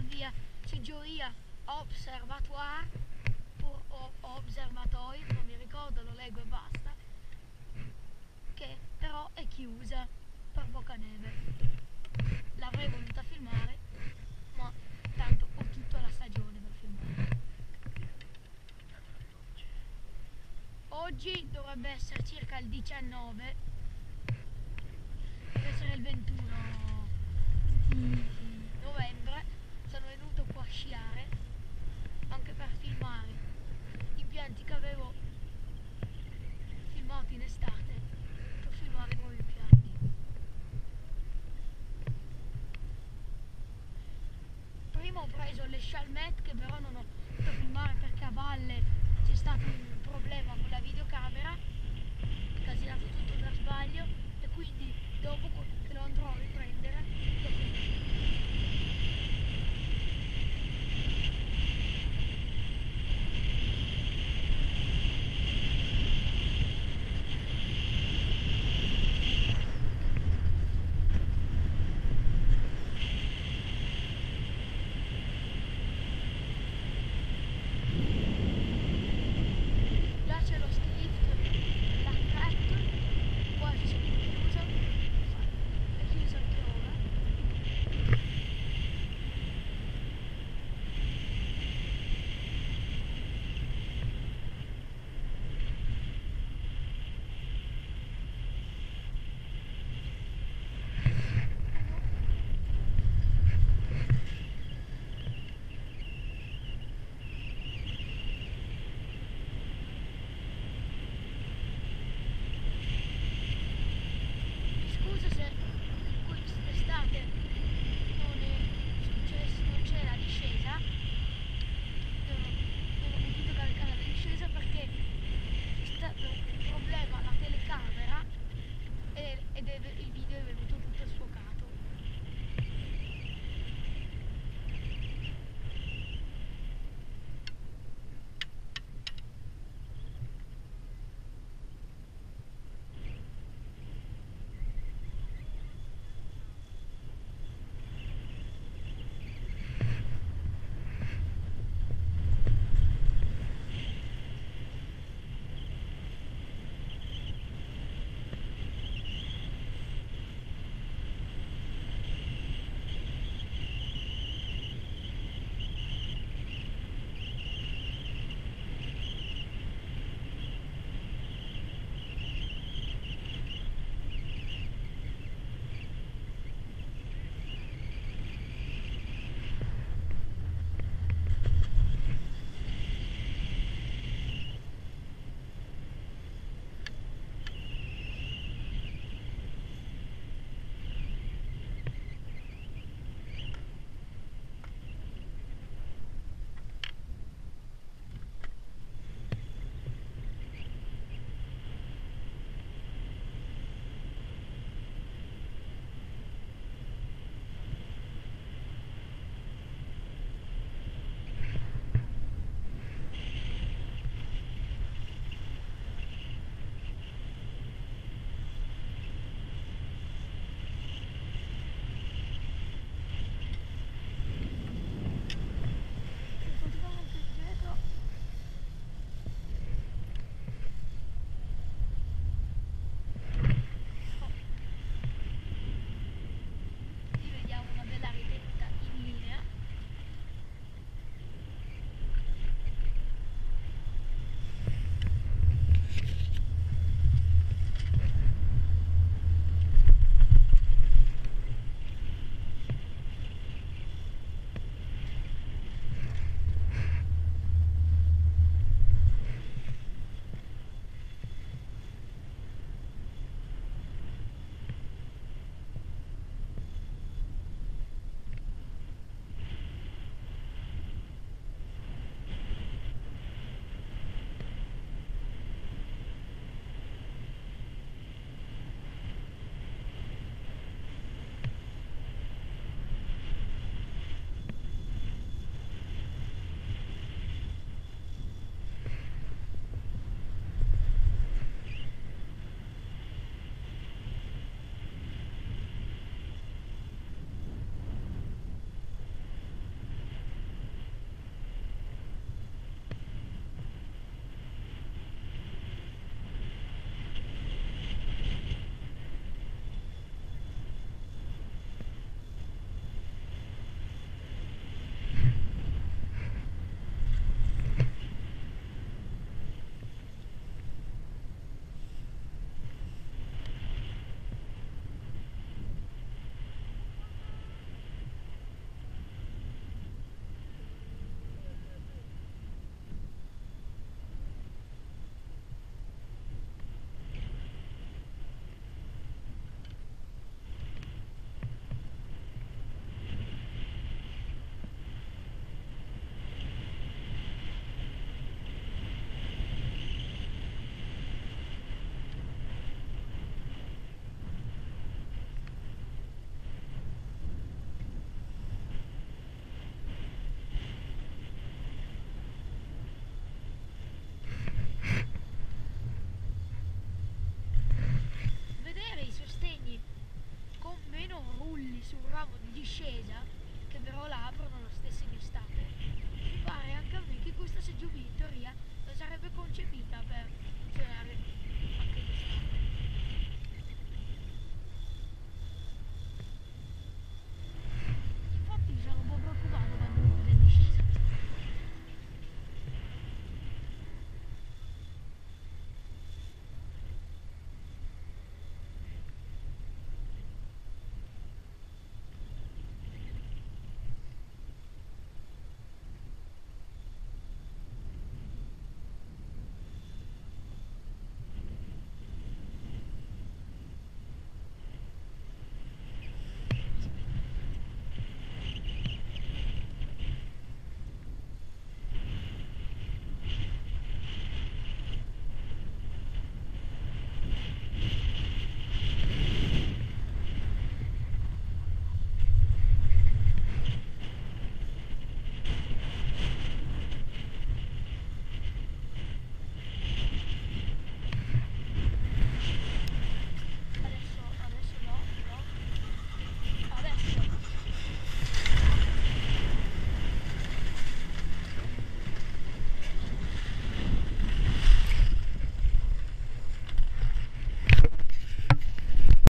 via, c'è gioia. Observatoire, o, o Observatorio, non mi ricordo, lo leggo e basta, che però è chiusa per poca neve. L'avrei voluta filmare, ma tanto ho tutta la stagione per filmare. Oggi dovrebbe essere circa il 19, deve essere il 21 scialmette che però non ho seja.